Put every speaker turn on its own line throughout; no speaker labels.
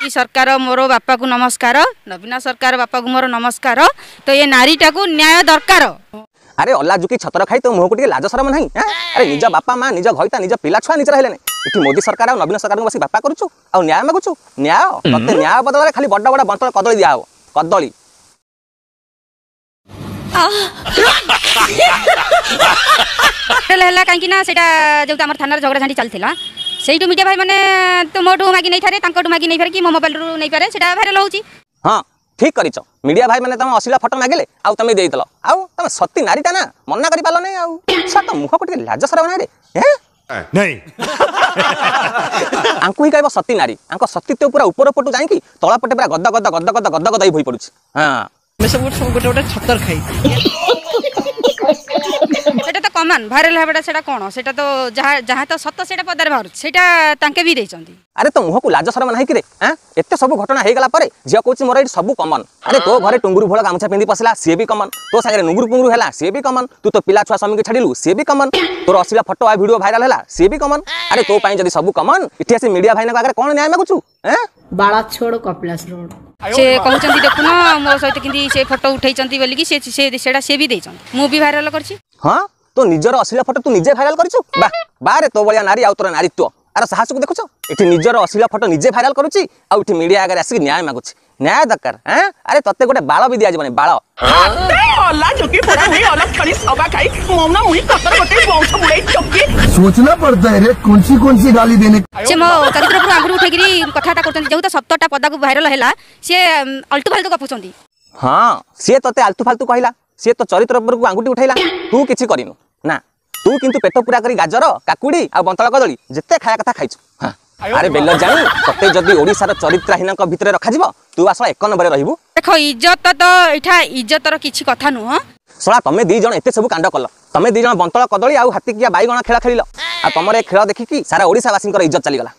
BJP ସରକାର ମୋର ବାପାକୁ ନମସ୍କାର ନବୀନ ସରକାର ବାପାକୁ ମୋର ନମସ୍କାର ତ ଏ ନାରୀଟାକୁ ନ୍ୟାୟ ଦରକାର
ଆରେ ଅଲା ଝୁକି ଛତର ଖାଇ ତୋ ମୁହଁକୁ ଟିକେ ଲାଜ ସରମ ନାହିଁ ଆରେ ନିଜ ବାପା ମା ନିଜ ଘଇତା ନିଜ ପିଲା ଛୁଆ ନିଜର ହେଲେନି ଏଠି ମୋଦି ସରକାର ଆଉ ନବୀନ ସରକାରଙ୍କୁ ବସି ବାପା କରୁଛୁ ଆଉ ନ୍ୟାୟ ମାଗୁଛୁ ନ୍ୟାୟ ତତେ ନ୍ୟାୟ ବଦଳରେ ଖାଲି ବଡ ବଡ ବନ୍ତଳ କଦଳୀ ଦିଆହବ କଦଳୀ
ହେଲେ ହେଲା କାହିଁକି ସେଇଟା ଯେଉଁ ଆମର ଥାନାରେ ଝଗଡ଼ା ଝାଣ୍ଡି ଚାଲିଥିଲା ସେଇଠୁ ମିଡ଼ିଆ ଭାଇମାନେ ତ ମୋଠୁ ମାଗି ନେଇପାରେ ତାଙ୍କଠୁ ମାଗି ନେଇପାରେ କି ମୋ ମୋବାଇଲରୁ ନେଇପାରେ ସେଇଟା ଭାଇରାଲ ହେଉଛି
ହଁ ଠିକ୍ କରିଛ ମିଡ଼ିଆ ଭାଇମାନେ ତମ ଅଶ୍ଳୀଳ ଫଟୋ ମାଗିଲେ ଆଉ ତମେ ଦେଇଦେଲ ଆଉ ତମେ ସତୀ ନାରୀଟା ନା ମନା କରିପାରିଲନି ଆଉ ସାର୍ ତ ମୁହଁକୁ ଟିକେ ଲାଜ ସରବ ନାରେ
ନାଇଁ
ଆଙ୍କୁ ହିଁ କହିବ ସତୀ ନାରୀ ଆଙ୍କ ସତୀତ୍ୱ ପୁରା ଉପର ପଟୁ ଯାଇକି ତଳ ପଟେ ପୁରା ଗଦ ଗଦ ଗଦ ଗଦ ଗଦ ଗଦ ହେଇ ପଡ଼ୁଛି ହଁ
ଗୋଟେ ଗୋଟେ ଛତର ଖାଇ
কমান ভাইরাল হওয়াটা সেটা কোণ সেটা তো যা যা তো সত সেটা পদার বাহুছে সেটা তাকে বি দেইছেন
আরে তো মুহকু লাজ শরম নাই কিরে হ্যাঁ এতে সব ঘটনা হয়ে গলা পরে ঝিও কোচি মোর এটি সব কমন আরে তো ঘরে টুঙ্গুরু ভোলা গামছা পিঁধি পশলা সি বি কমন তো সাগরে নুঙ্গুরু পুঙ্গুরু হেলা সি বি কমন তু তো পিলা ছুয়া স্বামীকে ছাড়িলু সি বি কমন তোর অশ্লীল ফটো আর ভিডিও ভাইরাল হেলা সি বি কমন আরে তো পাই যদি সব কমন ইটি আসি মিডিয়া ভাইনা আগে কোন ন্যায় মাগুছু
হ্যাঁ ছোড় কপিলাস রোড
ସେ କହୁଛନ୍ତି ଦେଖୁନ ମୋ ସହିତ କେମିତି ସେ ଫଟୋ ଉଠେଇଛନ୍ତି ବୋଲିକି সে ସେଟା ସେ ବି ଦେଇଛନ୍ତି ମୁଁ ବି ଭାଇରାଲ କରିଛି
ହଁ তো নিজের অশ্লীল ফটো তু নিজে ভাইরাল করছু বা বাহারে তো ভাইয়া নারী আউ তোর নারীত্ব আর সাহসকে দেখুছ এটি নিজের অশ্লীল ফটো নিজে ভাইরাল করুছি আউ এটি মিডিয়া
আগে আসি ন্যায় মাগুছি ন্যায় দরকার হ্যাঁ আরে তোতে গোটে বাল বি দিয়া যাবনি বাল
सोचना पड़ता है रे कौन सी कौन सी गाली देने
से मो चरित्र पर ସିଏ
ତ ଚରିତ୍ର ଉପରକୁ ଆଙ୍ଗୁଠି ଉଠାଇଲା ତୁ କିଛି କରିନୁ ନା ତୁ କିନ୍ତୁ ପେଟ ପୁରା କରି ଗାଜର କାକୁଡ଼ି ଆଉ ବନ୍ତଳ କଦଳୀ ଯେତେ ଖାଇବା କଥା ଖାଇଛୁ ଆରେ ବେଲ ଜାଣି ତତେ ଯଦି ଓଡ଼ିଶାର ଚରିତ୍ରହୀନଙ୍କ ଭିତରେ ରଖାଯିବ ତୁ ଆସ ଏକ ନମ୍ବରରେ ରହିବୁ
ଦେଖ ଇଜତ ତ ଏଇଟା ଇଜତର କିଛି କଥା ନୁହଁ
ଶୁଣା ତମେ ଦୁଇ ଜଣ ଏତେ ସବୁ କାଣ୍ଡ କଲ ତମେ ଦୁଇ ଜଣ ବନ୍ତଳ କଦଳୀ ଆଉ ହାତୀକିଆ ବାଇଗଣ ଖେଳ ଖେଳିଲ ଆଉ ତମର ଏ ଖେଳ ଦେଖିକି ସାରା ଓଡ଼ିଶାବାସୀଙ୍କର ଇଜ୍ଜତ ଚାଲିଗଲା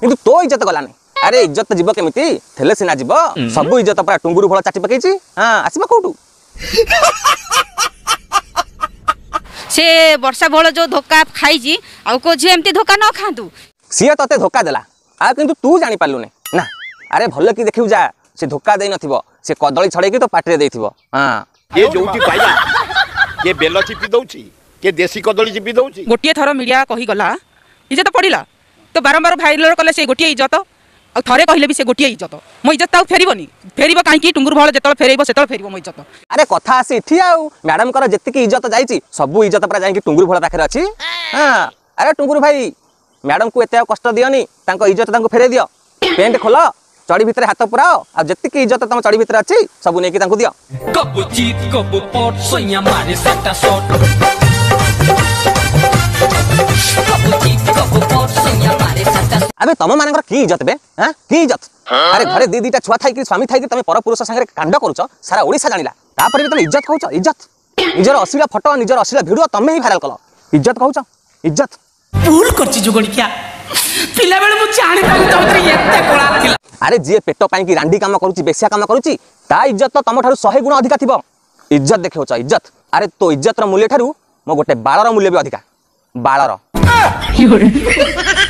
କିନ୍ତୁ ତୋ ଇଜ୍ଜତ ଗଲାନି আরে ইজ্জত ଯିବ କେମିତି ଥିଲେ ସିନା ଯିବ ସବୁ ଇଜ୍ଜତ ପୁରା ଟୁଙ୍ଗୁରୁ ଫଳ ଚାଟି ପକେଇଛି ହଁ ଆସିବ କୋଉଠୁ
ସେ ବର୍ଷା ଭୋଳ ଯୋଉ ଧୋକା ଖାଇଛି ଆଉ କୋଉ ଝିଅ ଏମିତି ଧୋକା ନ ଖାଆନ୍ତୁ
ସିଏ ତତେ ଧୋକା ଦେଲା ଆଉ କିନ୍ତୁ ତୁ ଜାଣିପାରିଲୁନି ନା ଆରେ ଭଲ କି ଦେଖିବୁ ଯା ସେ ଧୋକା ଦେଇନଥିବ ସେ କଦଳୀ ଛଡ଼େଇକି ତୋ ପାଟିରେ ଦେଇଥିବ ହଁ
କିଏ ଯୋଉଠି ପାଇବା କିଏ ବେଲ ଚିପି ଦଉଛି କିଏ ଦେଶୀ କଦଳୀ ଚିପି ଦଉଛି
ଗୋଟିଏ ଥର ମିଡ଼ିଆ କହିଗଲା ଇଜ୍ଜତ ପଡ଼ିଲା ତ ବାରମ୍ବାର ଭାଇରାଲ କଲେ ସେ ଗୋଟିଏ ଇଜ୍ଜତ থরে কহিলে বি সে
গোটিয়ে ইজত মো ইজত তাও ফেরবনি ফের কাইকি টুঙ্গুর ভাল যেত ফেরব সেত ফের মো ইজত আরে কথা আসে এটি আউ ম্যাডামকর যেতিকি ইজ্জত যাইছি সবু ইজ্জত পুরা যাইকি টুঙ্গুর ভাল পাখে অ আরে টুঙ্গুর ভাই ম্যাডাম কু এত কষ্ট দিওনি তাঙ্ক ইজত তাঙ্কু ফেরাই দিও প্যান্ট খোল
চড়ি ভিতরে হাত পুরাও আর যেত ইজত তোমার চড়ি ভিতরে আছে সব নিয়ে তাঙ্কু দিও কপু
আবে তম মানকর কি ইজ্জত বে হ্যাঁ কি ইজ্জত আরে ঘরে দি দিটা ছুয়া থাইকি স্বামী থাইকি তুমি পরপুরুষ সাঙ্গে কাণ্ড করুছ সারা ওড়িশা জানিলা তাপরে তুমি ইজ্জত কহুছ ইজ্জত নিজের অশ্লীল ফটো নিজের অশ্লীল ভিডিও তুমি হি ভাইরাল কল ইজ্জত কহুছ ইজ্জত
ভুল করছি যুগণিকিয়া তো ମୁଁ ଜାଣିପାରୁ ତମ ଭିତରେ ଏତେ କଳା ଥିଲା
ଆରେ ଯିଏ ପେଟ ପାଇଁକି ରାଣ୍ଡି କାମ କରୁଛି ବେଶିଆ କାମ କରୁଛି ତା ଇଜ୍ଜତ ତ গুণ ଶହେ ଗୁଣ ଅଧିକା ଥିବ ଇଜ୍ଜତ ইজ্জত ଇଜ୍ଜତ ଆରେ ତୋ ଇଜ୍ଜତର ମୂଲ୍ୟ ଠାରୁ ମୋ ଗୋଟେ ବାଳର ମୂଲ୍ୟ ବି ଅଧିକା ବାଳର